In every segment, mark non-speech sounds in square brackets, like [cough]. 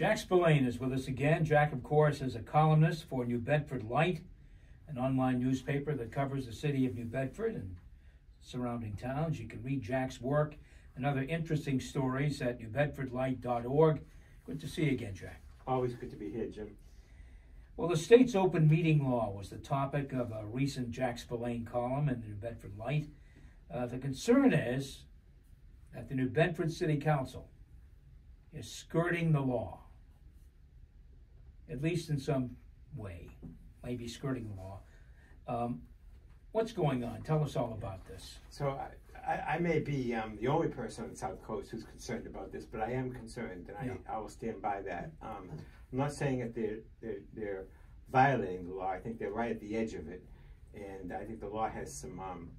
Jack Spillane is with us again. Jack, of course, is a columnist for New Bedford Light, an online newspaper that covers the city of New Bedford and surrounding towns. You can read Jack's work and other interesting stories at newbedfordlight.org. Good to see you again, Jack. Always good to be here, Jim. Well, the state's open meeting law was the topic of a recent Jack Spillane column in the New Bedford Light. Uh, the concern is that the New Bedford City Council is skirting the law, at least in some way, maybe skirting the law. Um, what's going on? Tell us all about this. So I, I, I may be um, the only person on the South Coast who's concerned about this, but I am concerned, and Yeah. I, I will stand by that. Um, I'm not saying that they're, they're, they're violating the law. I think they're right at the edge of it, and I think the law has some um,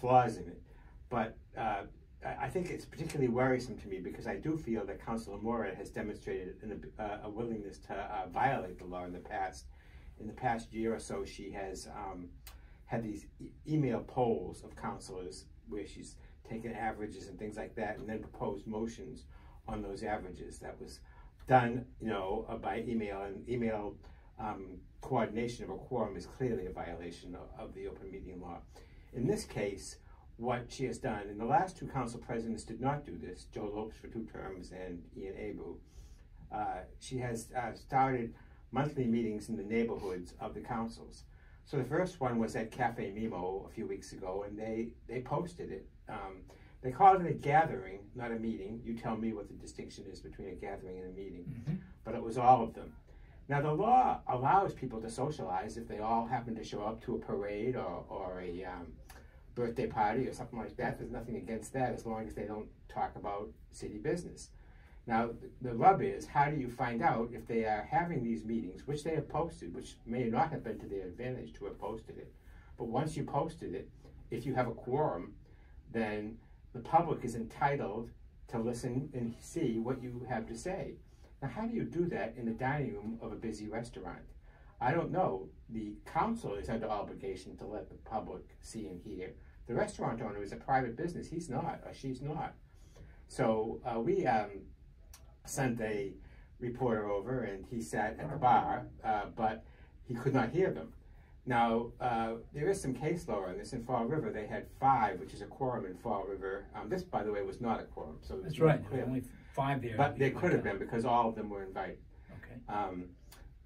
flaws in it. But uh, I think it's particularly worrisome to me because I do feel that Councilor Morad has demonstrated an, uh, a willingness to uh, violate the law in the past. In the past year or so, she has um, had these e- email polls of councilors where she's taken averages and things like that, and then proposed motions on those averages. That was done, you know, uh, by email, and email um, coordination of a quorum is clearly a violation of, of the open meeting law. In this case, what she has done, and the last two council presidents did not do this, Joe Lopes for two terms and Ian Abreu, uh, she has uh, started monthly meetings in the neighborhoods of the councils. So the first one was at Cafe Mimo a few weeks ago, and they, they posted it. Um, they called it a gathering, not a meeting. You tell me what the distinction is between a gathering and a meeting. But it was all of them. Now the law allows people to socialize if they all happen to show up to a parade or, or a um, birthday party or something like that. There's nothing against that as long as they don't talk about city business. Now, the rub is, how do you find out if they are having these meetings, which they have posted, which may not have been to their advantage to have posted it, but once you posted it, if you have a quorum, then the public is entitled to listen and see what you have to say. Now, how do you do that in the dining room of a busy restaurant? I don't know. The council is under obligation to let the public see and hear. The restaurant owner is a private business. He's not, or she's not. So uh, we um, sent a reporter over, and he sat at the bar, uh, but he could not hear them. Now, uh, there is some case law on this. In Fall River, they had five, which is a quorum in Fall River. Um, this, by the way, was not a quorum, so That's it's right. clear. only five there. But there could have been because all of them were invited. Okay. Um,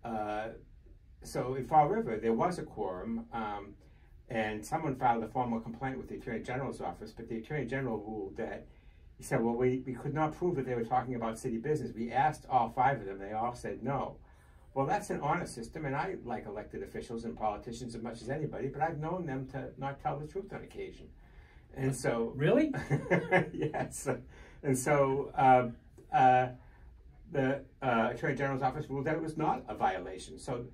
uh, so in Fall River, there was a quorum, um, and someone filed a formal complaint with the Attorney General's office, but the Attorney General ruled that, he said, well, we, we could not prove that they were talking about city business. We asked all five of them, they all said no. Well, that's an honor system, and I like elected officials and politicians as much as anybody, but I've known them to not tell the truth on occasion. And so, [laughs] Really? yes. And so um, uh, the uh, Attorney General's office ruled that it was not a violation. So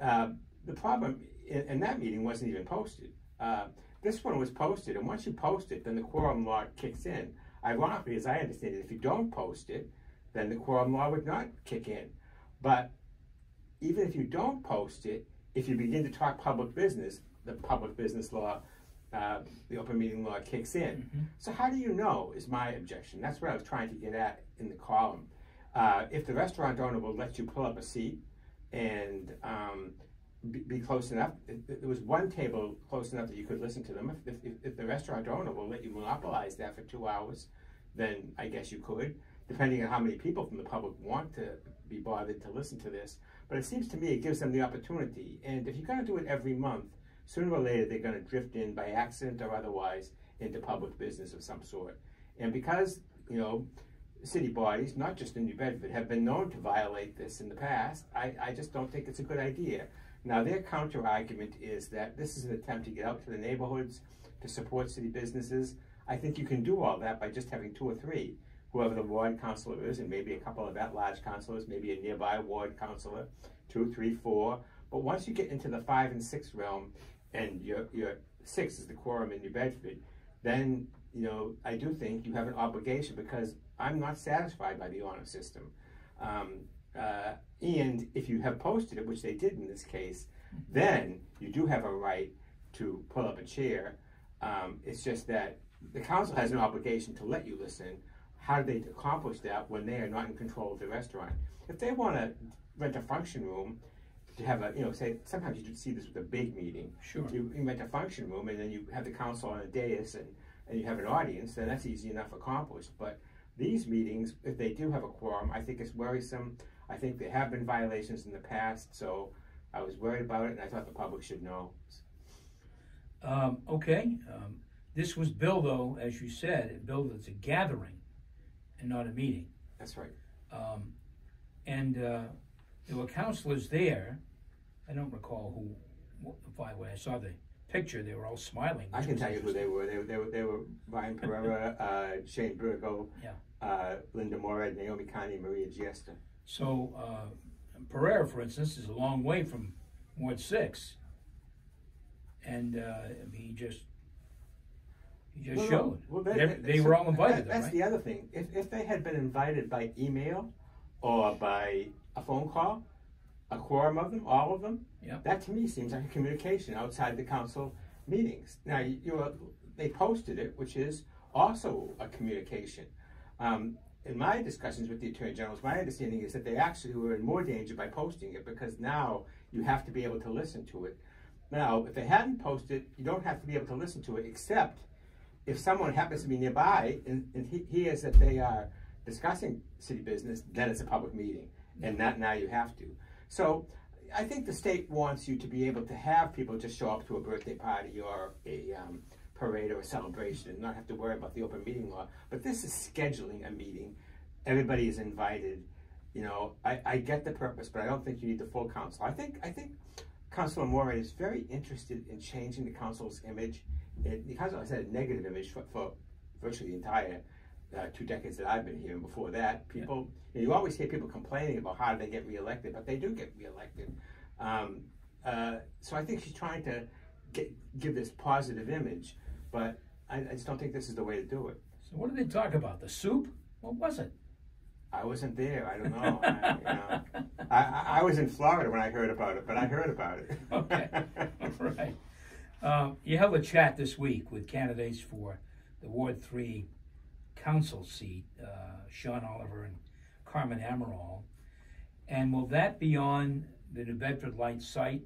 uh, the problem in, in that meeting wasn't even posted. Uh, this one was posted, and once you post it, then the quorum law kicks in. Ironically, as I understand it, if you don't post it, then the quorum law would not kick in. But even if you don't post it, if you begin to talk public business, the public business law, uh, the open meeting law kicks in. So how do you know is my objection. That's what I was trying to get at in the column. Uh, if the restaurant owner will let you pull up a seat and um, be, be close enough, there was one table close enough that you could listen to them. If, if, if the restaurant owner will let you monopolize that for two hours, then I guess you could, depending on how many people from the public want to be bothered to listen to this. But it seems to me it gives them the opportunity. And if you're going to do it every month, sooner or later they're going to drift in by accident or otherwise into public business of some sort. And because, you know, city bodies, not just in New Bedford, have been known to violate this in the past, I, I just don't think it's a good idea. Now, their counter argument is that this is an attempt to get out to the neighborhoods to support city businesses. I think you can do all that by just having two or three, whoever the ward councilor is, and maybe a couple of at-large councilors, maybe a nearby ward councilor, two, three, four. But once you get into the five and six realm, and your your six is the quorum in New Bedford, then you know I do think you have an obligation because I'm not satisfied by the honor system. Um, uh, and if you have posted it, which they did in this case, then you do have a right to pull up a chair. Um, it's just that the council has an obligation to let you listen. How do they accomplish that when they are not in control of the restaurant? if they want to rent a function room to have a, you know, say sometimes you see this with a big meeting. Sure. You, you rent a function room and then you have the council on a dais and, and you have an audience, then that's easy enough accomplished. But these meetings, if they do have a quorum, I think it's worrisome. I think there have been violations in the past, so I was worried about it, and I thought the public should know. Um, okay, um, this was billed though, as you said, it billed as a gathering and not a meeting. That's right. Um, and uh, there were counselors there. I don't recall who, what, if I, when I saw the picture, they were all smiling. I can tell you who they were. They were they were, they were Ryan Pereira, [laughs] uh, Shane Burgo, Yeah. uh, Linda Morad, Naomi Carney, Maria Giesta. So uh, Pereira, for instance, is a long way from Ward Six, and uh, he just he just Well, showed. well, They- that- they so were all invited, that- though, That's right? the other thing. If, if they had been invited by email or by a phone call, a quorum of them, all of them, Yeah. that to me seems like a communication outside the council meetings. Now, you, you they posted it, which is also a communication. Um, in my discussions with the attorney generals, my understanding is that they actually were in more danger by posting it because now you have to be able to listen to it. Now, if they hadn't posted, you don't have to be able to listen to it, except if someone happens to be nearby and, and he hears that they are discussing city business, then it's a public meeting, and that now you have to. So, I think the state wants you to be able to have people just show up to a birthday party or a um, parade or a celebration and not have to worry about the open meeting law. But this is scheduling a meeting. Everybody is invited. You know, I, I get the purpose, but I don't think you need the full council. I think I think Councilor Morad is very interested in changing the council's image. It, the council has had a negative image for, for virtually the entire uh, two decades that I've been here. And before that, people, you, know, you always hear people complaining about how they get reelected, but they do get reelected. Um, uh, so I think she's trying to get, give this positive image, but I, I just don't think this is the way to do it. So what did they talk about? The soup? What was it? I wasn't there. I don't know. I, you know. I, I, I was in Florida when I heard about it, but I heard about it. [laughs] Okay. right. Um, you held a chat this week with candidates for the Ward 3 council seat, uh, Sean Oliver and Carmen Amaral. And will that be on the New Bedford Light site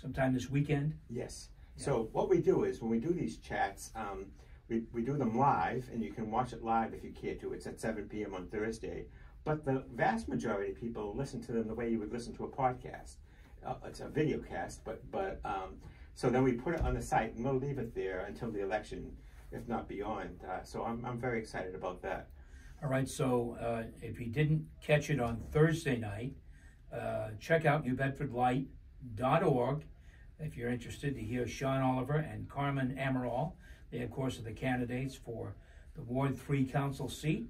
sometime this weekend? Yes. So what we do is when we do these chats, um, we, we do them live, and you can watch it live if you care to. It's at 7 p.m. on Thursday. But the vast majority of people listen to them the way you would listen to a podcast. Uh, it's a video cast, but but um, so then we put it on the site, and we'll leave it there until the election, if not beyond. Uh, so I'm I'm very excited about that. All right, so uh, if you didn't catch it on Thursday night, uh, check out newbedfordlight.org if you're interested to hear Sean Oliver and Carmen Amaral. They, of course, are the candidates for the Ward 3 council seat.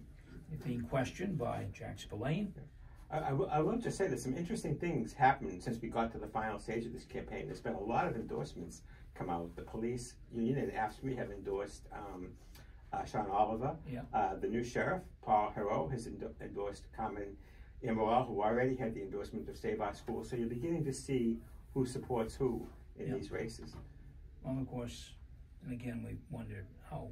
They're being questioned by Jack Spillane. I, I, I will just say that some interesting things happened since we got to the final stage of this campaign. There's been a lot of endorsements come out. The police union and AFSCME have endorsed um, uh, Sean Oliver. Yeah. Uh, the new sheriff, Paul Heroux, has endo- endorsed Carmen Amaral, who already had the endorsement of Save Our Schools. So you're beginning to see who supports who in Yeah. these races. Well, of course, and again, we wonder how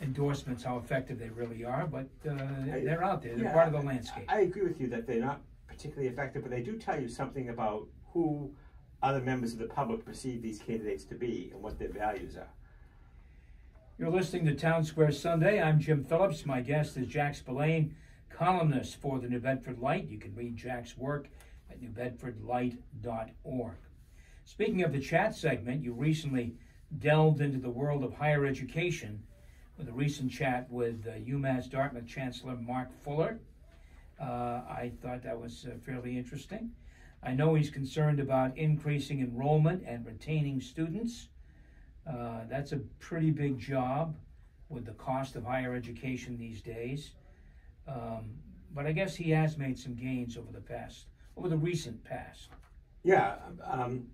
endorsements, how effective they really are, but uh, they're out there. They're Yeah, part of the landscape. I agree with you that they're not particularly effective, but they do tell you something about who other members of the public perceive these candidates to be and what their values are. You're listening to Town Square Sunday. I'm Jim Phillips. My guest is Jack Spillane, columnist for the New Bedford Light. You can read Jack's work at newbedfordlight.org. Speaking of the chat segment, you recently delved into the world of higher education with a recent chat with uh, UMass Dartmouth Chancellor Mark Fuller. Uh, I thought that was uh, fairly interesting. I know he's concerned about increasing enrollment and retaining students. Uh, that's a pretty big job with the cost of higher education these days. Um, but I guess he has made some gains over the past, over the recent past. Yeah, um,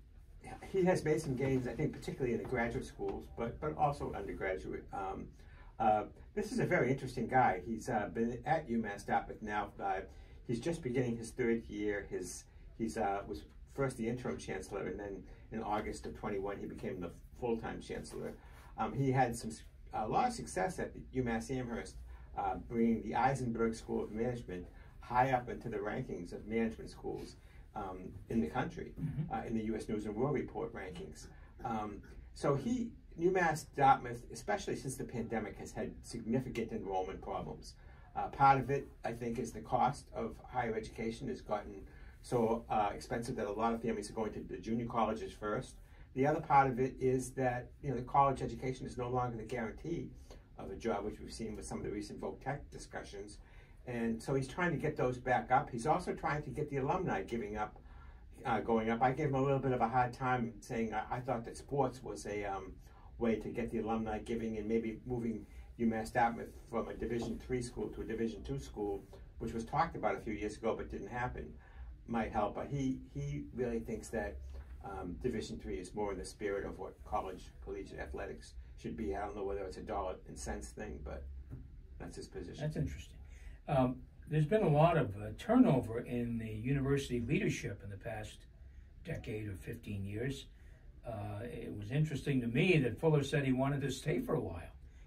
he has made some gains, I think, particularly in the graduate schools, but but also undergraduate. Um, uh, this is a very interesting guy. He's uh, been at UMass Dartmouth now. Uh, he's just beginning his third year. His he's uh, was first the interim chancellor, and then in August of 21 he became the full-time chancellor. Um, he had some a lot of success at UMass Amherst, uh, bringing the Isenberg School of Management high up into the rankings of management schools um, in the country, Mhm. uh, in the U.S. News and World Report rankings. Um, so he, UMass Dartmouth, especially since the pandemic, has had significant enrollment problems. Uh, part of it, I think, is the cost of higher education has gotten so uh, expensive that a lot of families are going to the junior colleges first. The other part of it is that you know the college education is no longer the guarantee of a job, which we've seen with some of the recent Voc Tech discussions. And so he's trying to get those back up. He's also trying to get the alumni giving up, uh, going up. I gave him a little bit of a hard time saying I, I thought that sports was a um, way to get the alumni giving and maybe moving UMass Dartmouth from a Division three school to a Division two school, which was talked about a few years ago but didn't happen, might help. But he he really thinks that um, Division three is more in the spirit of what college collegiate athletics should be. I don't know whether it's a dollar and cents thing, but that's his position. That's interesting. Um, there's been a lot of uh, turnover in the university leadership in the past decade or 15 years. Uh, it was interesting to me that Fuller said he wanted to stay for a while.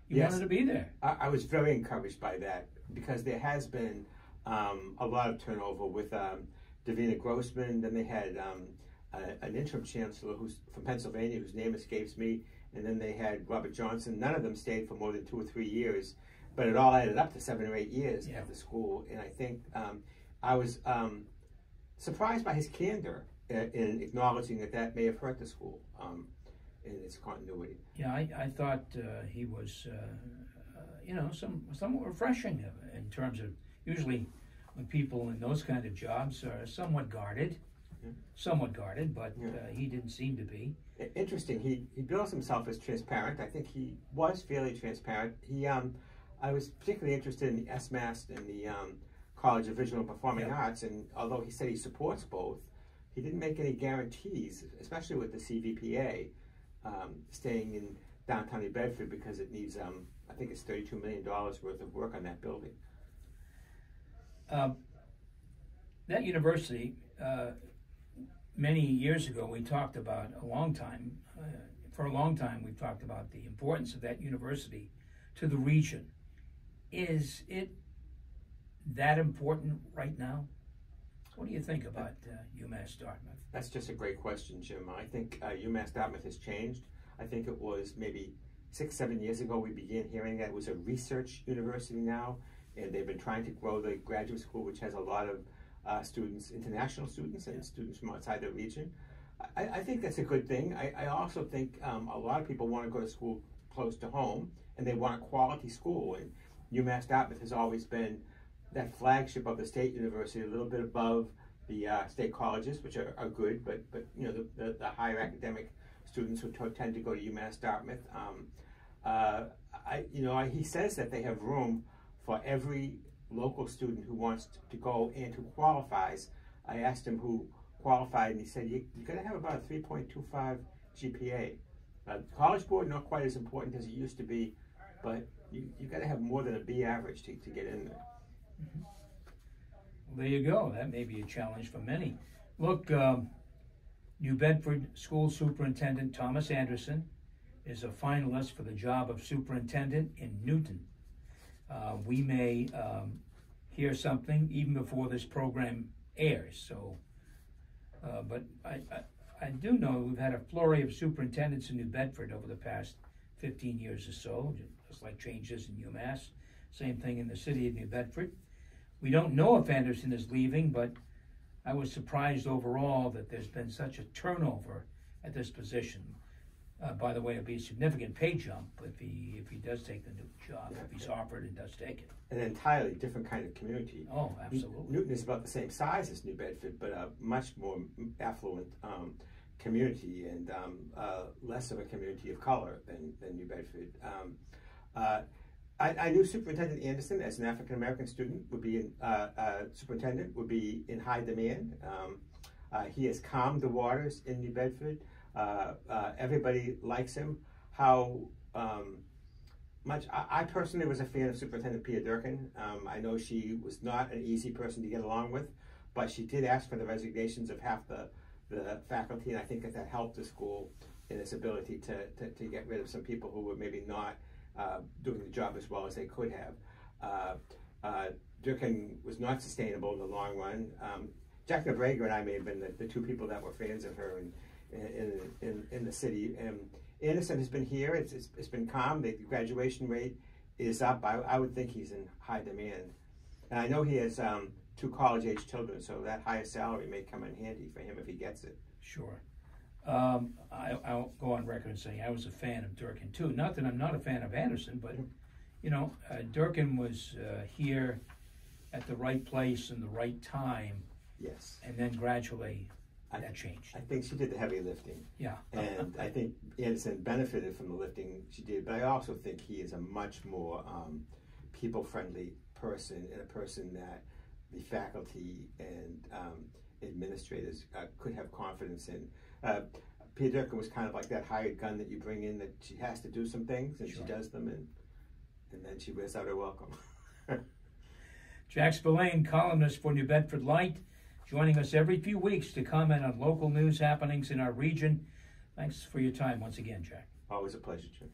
He Yes. wanted to be there. I, I was very encouraged by that because there has been um, a lot of turnover with um, Divina Grossman. Then they had um, a, an interim chancellor who's from Pennsylvania, whose name escapes me, and then they had Robert Johnson. None of them stayed for more than two or three years, but it all added up to seven or eight years Yeah. at the school. And I think um, I was um, surprised by his candor in, in acknowledging that that may have hurt the school um, in its continuity. Yeah, I, I thought uh, he was, uh, uh, you know, some somewhat refreshing uh, in terms of usually when people in those kind of jobs are somewhat guarded, Yeah. somewhat guarded, but Yeah. uh, he didn't seem to be. Interesting. He he bills himself as transparent. I think he was fairly transparent. He um, I was particularly interested in the SMAST and the um, College of Visual and Performing Yeah. Arts, and although he said he supports both, he didn't make any guarantees, especially with the CVPA um, staying in downtown New Bedford because it needs um, I think it's thirty-two million dollars worth of work on that building. Um, that university, uh, many years ago, we talked about a long time. Uh, for a long time, we've talked about the importance of that university to the region. Is it that important right now? What do you think about uh, UMass Dartmouth? That's just a great question, Jim. I think uh, UMass Dartmouth has changed. I think it was maybe six, seven years ago we began hearing that it was a research university now, and they've been trying to grow the graduate school, which has a lot of uh, students, international students, and students from outside the region. I, I think that's a good thing. I, I also think um, a lot of people want to go to school close to home, and they want a quality school. And UMass Dartmouth has always been that flagship of the state university, a little bit above the uh, state colleges, which are, are good, but but you know the, the, the higher academic students who tend to go to UMass Dartmouth. Um, uh, I you know I, he says that they have room for every local student who wants to go and who qualifies. I asked him who qualified, and he said you you got to have about a three point two five GPA. Uh, college board not quite as important as it used to be, but you you got to have more than a B average to, to get in there. Well, there you go. That may be a challenge for many. Look, um, New Bedford School Superintendent Thomas Anderson is a finalist for the job of superintendent in Newton. Uh, we may um, hear something even before this program airs. So, uh, but I, I, I do know we've had a flurry of superintendents in New Bedford over the past 15 years or so, just like changes in UMass. Same thing in the city of New Bedford. We don't know if Anderson is leaving, but I was surprised overall that there's been such a turnover at this position. Uh, by the way, it'll be a significant pay jump if he if he does take the new job, if he's offered and does take it. An entirely different kind of community. Oh, absolutely. Newton is about the same size as New Bedford, but a much more affluent um, community and um, uh, less of a community of color than, than New Bedford. Um, uh, I, I knew Superintendent Anderson as an African American student would be in, uh, uh, superintendent would be in high demand. Um, uh, he has calmed the waters in New Bedford. Uh, uh, everybody likes him. How um, much I, I personally was a fan of Superintendent Pia Durkin. Um, I know she was not an easy person to get along with, but she did ask for the resignations of half the, the faculty, and I think that that helped the school in its ability to, to, to get rid of some people who were maybe not uh, doing the job as well as they could have. Uh, uh, Durkin was not sustainable in the long run. Um, Jack Nebraga and I may have been the, the two people that were fans of her in in, in, in the city. And Anderson has been here. It's, it's, it's been calm. The graduation rate is up. I, I would think he's in high demand. And I know he has um, two college age children, so that higher salary may come in handy for him if he gets it. Sure. Um, I, I'll go on record and say I was a fan of Durkin too. Not that I'm not a fan of Anderson, but you know, uh, Durkin was uh, here at the right place and the right time, Yes. and then gradually I- that changed. I think she did the heavy lifting. Yeah. and I think Anderson benefited from the lifting she did. But I also think he is a much more um, people-friendly person and a person that the faculty and um, administrators uh, could have confidence in. Uh, Pia Durkin was kind of like that hired gun that you bring in that she has to do some things and Sure. she does them and and then she wears out her welcome. [laughs] Jack Spillane, columnist for New Bedford Light, joining us every few weeks to comment on local news happenings in our region. Thanks for your time once again, Jack. Always a pleasure, Jim.